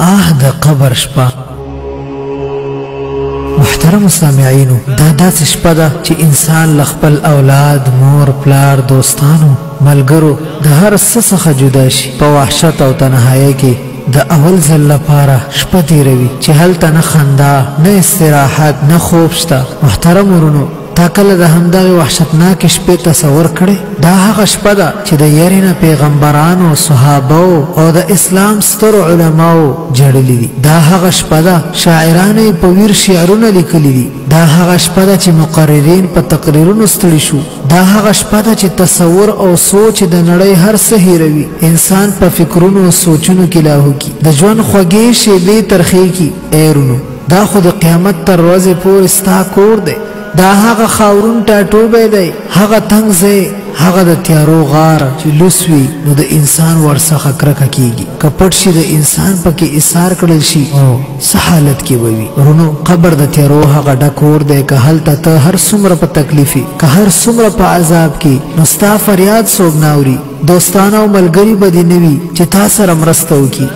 آه د قبر شپه محترم سامعینو دا داسې شپه ده چې انسان له خپل اولاد مور پلار دوستانو ملګرو د هر څه څخه جدا شي په وحشت او تنهایۍ کې د اول ځل لپاره شپه تیروي چې هلته نه خندا نه استراحت نه خوب شته محترم ورونو تا کله د همدغې وحشتناکې شپې تصور کړی؟ دا هغه شپه ده چې د یرې نه پیغمبرانو، صحابو او د اسلام سترو علماوو ژړلي دي. دا هغه شپه ده شاعرانو یې په ویر شعرونه لیکلي دي. دا هغه شپه ده چې مقررین په تقریرونو ستړي شو. دا هغه شپه ده چې تصور او سوچ یې د نړۍ هر څه هېروي، انسان په فکرونو او سوچونو کې لاهو کړي، د ژوند خوږې شېبې ترخې کړي. اې رونو دا خو د قیامت تر ورځې پورې ستا کور دی دا هغه خاورون ټاټوبی دی هغه تنګ ځای هغه د تیارو غار چې لوس وي نو د انسان ورڅخه کرکه کیږي که پټ شي د انسان پکې ایثار کړل شي او څه حالت کې به وي رونو قبر د تیارو هغه ډک اور دی که هلته ته هر څومره په تکلیف یې که هر څومره په عذاب کې نو ستا فریاد څوک نه اوري دوستان او ملګري به دې نه وي چې تا سره مرسته وکړي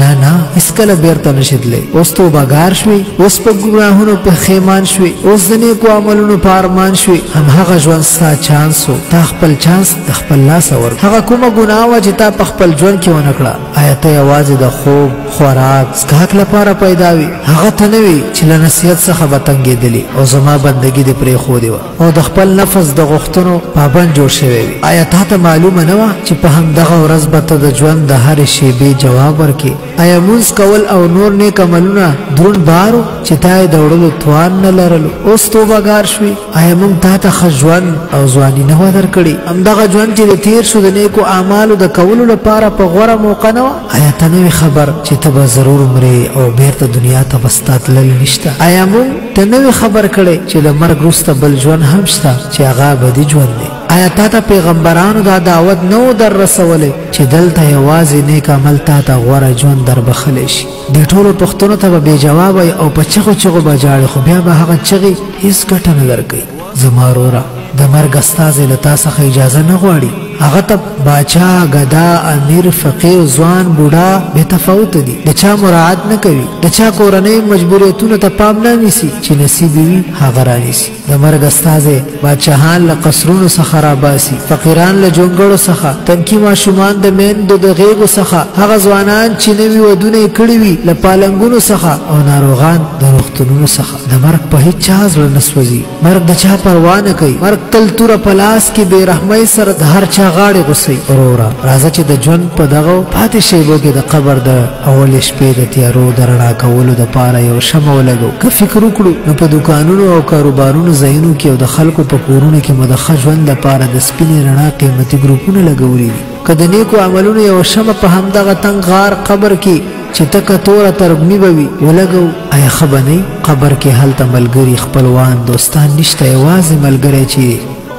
نه نه اسکل بیرته نشیدلې اوس تو بغار شوي اوس په ګناهونو په خیمان شوي اوس د نیکو عملونو په ارمان شوي هم هغه ژوند ستا چانس وو تا خپل چانس د خپل لاس ور هغه کومه ګناه وه چې تا په خپل ژوند کې ونه کړه آیا ته یوازې د خوب خوراک څښاک لپاره پیدا وي هغه ته نه وي چې له نصیحت څخه به تنګېدلې او زما بندګي دې پرېښودې وه او د خپل نفس د غوښتنو پابند جوړ شوی وي، ایا تا ته معلومه نه وه چې په همدغه ورځ به ته د ژوند د هرې شېبې جواب ورکړې؟ ایا لمونځ کول او نور نېک عملونه دروند بار و چې تا یې د وړلو توان نه لرلو؟ اوس توبه ګار شوې؟ ایا موږ تا ته ښه ژوند او ځواني نه وه درکړې؟ همدغه ژوند چې دې تېر شو د نېکو اعمالو د کولو لپاره په غوره موقع نه وه؟ ایا ته نه وې خبر چې ته به ضرور مرې او بېرته دنیا ته به ستا تلل نشته؟ ایا موږ ته نه وي خبر کړی چې له مرګ وروسته بل ژوند هم شته چې هغه ابدي ژوند دی ایا تا ته پیغمبرانو دا دعوت نه و در رسولی چې دلته یوازې نیک عمل تا ته غوره ژوند در بخښلی شي دې ټولو پوښتنو ته به بې جوابه او په چغو چغو به ژاړې خو بیا به هغه چغې هیڅ ګټه نه درکوي زما وروره د مرګ استازی له تا څخه اجازه نه غواړي هغه ته باچا ګدا امیر فقیر ځوان بوډا بې تفاوت دي د چا مراعات نه کوي د چا کورنۍ مجبوریتونو ته پام نه نیسي چې نصیب وي هغه رانیسي د مرګ استازی باچاهان له قصرونو څخه راباسي فقیران له جونګړو څخه تنکي ماشومان د میندو د غېږو څخه هغه ځوانان چې نوي ودونه یې کړي وي له پالنګونو څخه او ناروغان د روغتونونو څخه د مرګ په هیچا زړه نه سوځي مرګ د چا پروا نه کوي مرګ تل توره په لاس کې بې رحمۍ سره د هر چا غاړې غوسوي وروره راځه چې د ژوند په دغو پاتې شیبو کې د قبر د اولې شپې د تیارو د رڼا کولو دپاره یو شمع ولګو که فکر وکړو نو په دوکانونو او کاروبارونو ځایونو کې او د خلکو په کورونو کې مو د ښه ژوند لپاره د سپینې رڼا قیمتي ګروپونه لګولي دي که د نیکو عملونو یوه شمه په همدغه تنګ غار قبر کې چې تکه توره تربمي به وي ولګو ایا ښه به نه قبر کې هلته ملګري خپلوان دوستان نشته یوازې ملګری چې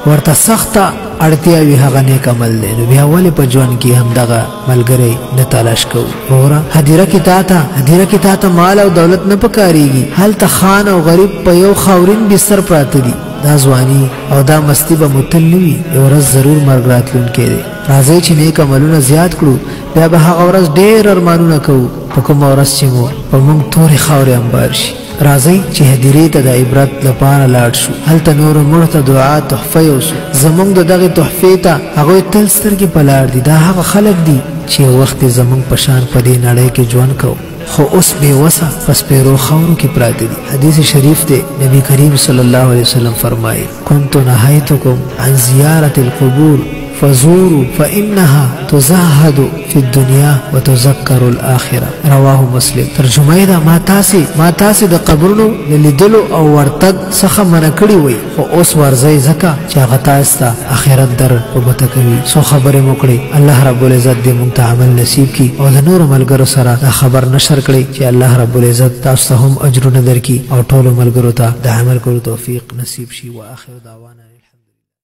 ورته سخته اړتیا وي هغه نیک عمل دی نو بیا ولې په ژوند کې همدغه ملګری نه تلاش کوو وروره هدیره کې تا ته هدیره کې تا ته مال او دولت نه پکارېږي هلته خان او غریب په یو خاورین بستر پراته دي دا ځواني او دا مستی به مو تل نه وي یوه ورځ ضرور مرګ راتلونکی دی راځئ چې نیک عملونه زیات کړو بیا به هغه ورځ ډېر ارمانونه کوو په کومه ورځ چې مو په موږ تورې خاورې امبار شي راځئ چې هدیرې ته د عبرت لپاره لاړ شو هلته نورو مړو ته دعا تحفه یوسو زموږ د دغې تحفې ته هغوی تل سترګې په لار دي دا هغه خلک دي چې یو وخت یې زموږ په شان په دې نړۍ کې ژوند کوو خو اوس بې وسه په سپېرو خاورو کې پراته دي. حدیث شریف دی، نبي کریم صلی الله علیه وسلم فرمایي، کنت نهیتکم عن زیارة القبور فزورو فانها تزهد فی الدنیا وتذکر الاخرة رواه مسلم ترجمه یې ده، ما تاسې ما تاسې د قبرونو له لیدلو او ورتګ څخه منع کړي وئ. خو اوس ورځئ ځکه چې هغه تاسې ته اخرت در په ګوته کوي. څو خبرې مو کړې، الله رب العزت دې موږ ته عمل نصیب کړي او له نورو ملګرو سره دا خبر نشر کړئ چې الله رب العزت تاسو ته هم اجرونه درکړي او ټولو ملګرو ته د عمل کولو توفیق نصیب شي. واخر دعوانا ان الحمدلله.